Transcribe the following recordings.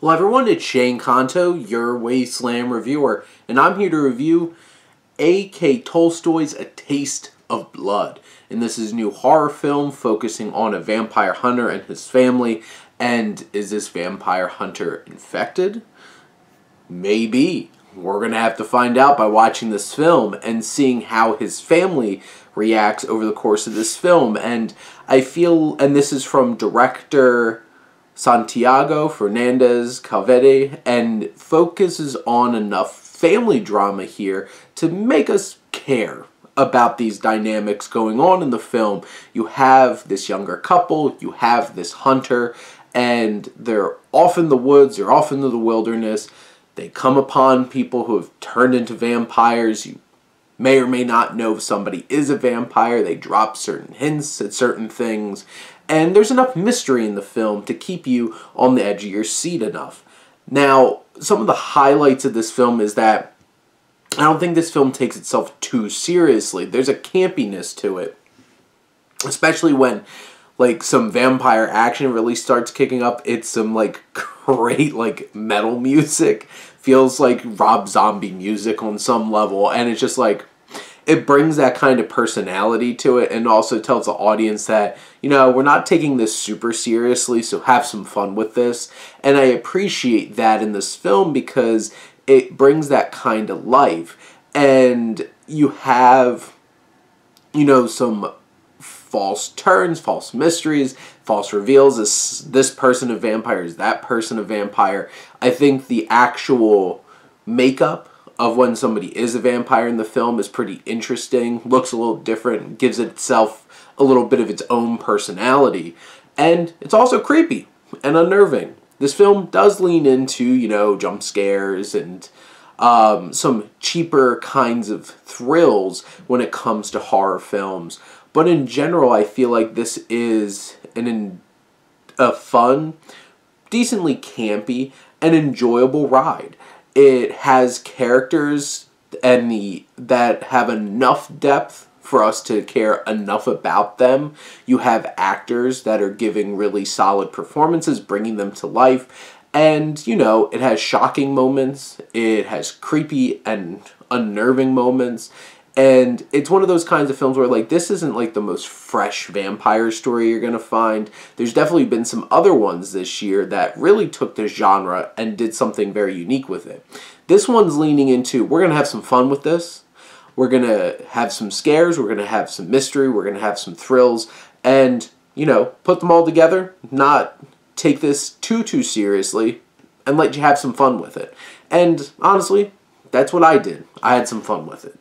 Hello everyone, it's Shane Kanto, your Wasteland reviewer, and I'm here to review A.K. Tolstoy's A Taste of Blood. And this is a new horror film focusing on a vampire hunter and his family. And is this vampire hunter infected? Maybe. We're going to have to find out by watching this film and seeing how his family reacts over the course of this film. And I feel, and this is from director Santiago Fernandez Calvete and focuses on enough family drama here to make us care about these dynamics going on in the film. You have this younger couple, you have this hunter, and they're off in the woods, they're off into the wilderness. They come upon people who have turned into vampires. You may or may not know if somebody is a vampire. They drop certain hints at certain things. And there's enough mystery in the film to keep you on the edge of your seat enough. Now, some of the highlights of this film is that I don't think this film takes itself too seriously. There's a campiness to it. Especially when like some vampire action really starts kicking up. It's some like great like metal music. Feels like Rob Zombie music on some level and it's just like it brings that kind of personality to it and also tells the audience that, you know, we're not taking this super seriously, so have some fun with this. And I appreciate that in this film because it brings that kind of life. And you have, you know, some false turns, false mysteries, false reveals. This this person of vampire is that person of vampire. I think the actual makeup of when somebody is a vampire in the film is pretty interesting, looks a little different, gives itself a little bit of its own personality, and it's also creepy and unnerving. This film does lean into, you know, jump scares and um, some cheaper kinds of thrills when it comes to horror films. But in general, I feel like this is an a fun, decently campy, and enjoyable ride it has characters and the that have enough depth for us to care enough about them. You have actors that are giving really solid performances, bringing them to life. And, you know, it has shocking moments, it has creepy and unnerving moments, and it's one of those kinds of films where, like, this isn't like the most fresh vampire story you're going to find. There's definitely been some other ones this year that really took the genre and did something very unique with it. This one's leaning into we're going to have some fun with this. We're going to have some scares. We're going to have some mystery. We're going to have some thrills. And, you know, put them all together, not take this too, too seriously, and let you have some fun with it. And honestly, that's what I did. I had some fun with it.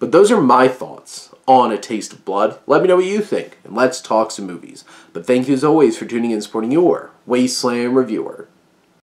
But those are my thoughts on A Taste of Blood. Let me know what you think, and let's talk some movies. But thank you as always for tuning in and supporting your Wasteland Reviewer.